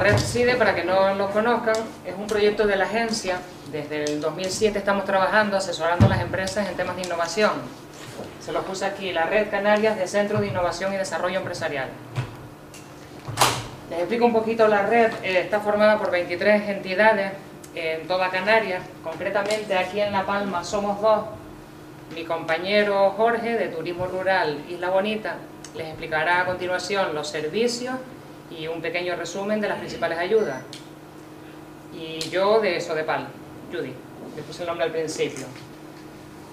red CIDE, para que no lo conozcan, es un proyecto de la agencia. Desde el 2007 estamos trabajando, asesorando a las empresas en temas de innovación. Se los puse aquí, la Red Canarias de Centros de Innovación y Desarrollo Empresarial. Les explico un poquito la red. Eh, está formada por 23 entidades en toda Canarias. Concretamente aquí en La Palma somos dos. Mi compañero Jorge de Turismo Rural Isla Bonita les explicará a continuación los servicios y un pequeño resumen de las principales ayudas. Y yo de Sodepal, Judy, le puse el nombre al principio.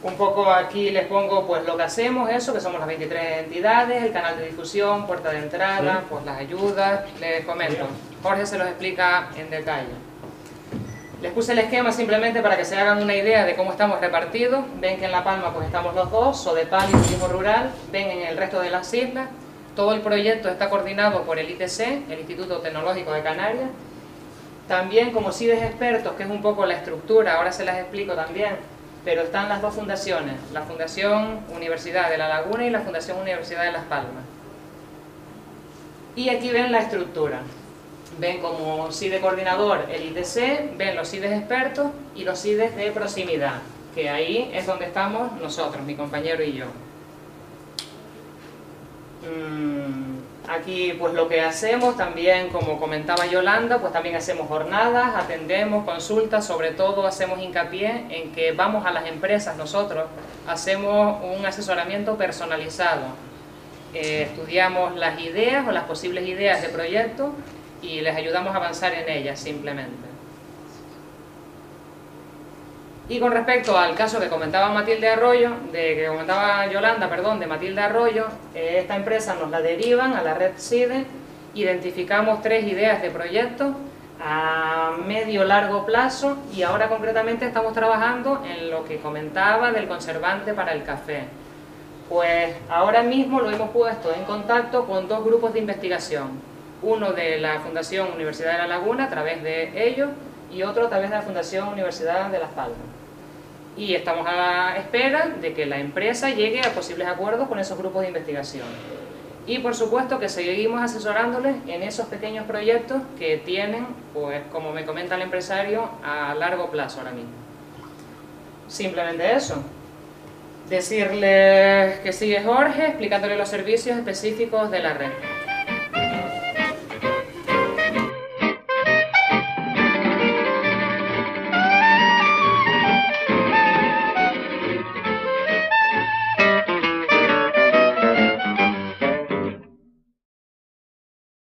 Un poco aquí les pongo pues lo que hacemos, eso, que somos las 23 entidades, el canal de difusión, puerta de entrada, pues las ayudas, les comento. Jorge se los explica en detalle. Les puse el esquema simplemente para que se hagan una idea de cómo estamos repartidos. Ven que en La Palma pues estamos los dos, Sodepal y Turismo Rural. Ven en el resto de las islas. Todo el proyecto está coordinado por el ITC, el Instituto Tecnológico de Canarias. También como CIDES expertos, que es un poco la estructura, ahora se las explico también, pero están las dos fundaciones, la Fundación Universidad de La Laguna y la Fundación Universidad de Las Palmas. Y aquí ven la estructura. Ven como CIDE coordinador el ITC, ven los CIDES expertos y los CIDES de proximidad, que ahí es donde estamos nosotros, mi compañero y yo. Mm, aquí pues lo que hacemos también, como comentaba Yolanda, pues también hacemos jornadas, atendemos, consultas, sobre todo hacemos hincapié en que vamos a las empresas nosotros, hacemos un asesoramiento personalizado, eh, estudiamos las ideas o las posibles ideas de proyecto y les ayudamos a avanzar en ellas simplemente. Y con respecto al caso que comentaba Matilde Arroyo, de que comentaba Yolanda, perdón, de Matilde Arroyo, eh, esta empresa nos la derivan a la red CIDE, identificamos tres ideas de proyecto a medio largo plazo y ahora concretamente estamos trabajando en lo que comentaba del conservante para el café. Pues ahora mismo lo hemos puesto en contacto con dos grupos de investigación, uno de la Fundación Universidad de La Laguna a través de ellos y otro a través de la Fundación Universidad de Las Palmas. Y estamos a espera de que la empresa llegue a posibles acuerdos con esos grupos de investigación. Y por supuesto que seguimos asesorándoles en esos pequeños proyectos que tienen, pues como me comenta el empresario, a largo plazo ahora mismo. Simplemente eso. Decirles que sigue Jorge explicándole los servicios específicos de la red.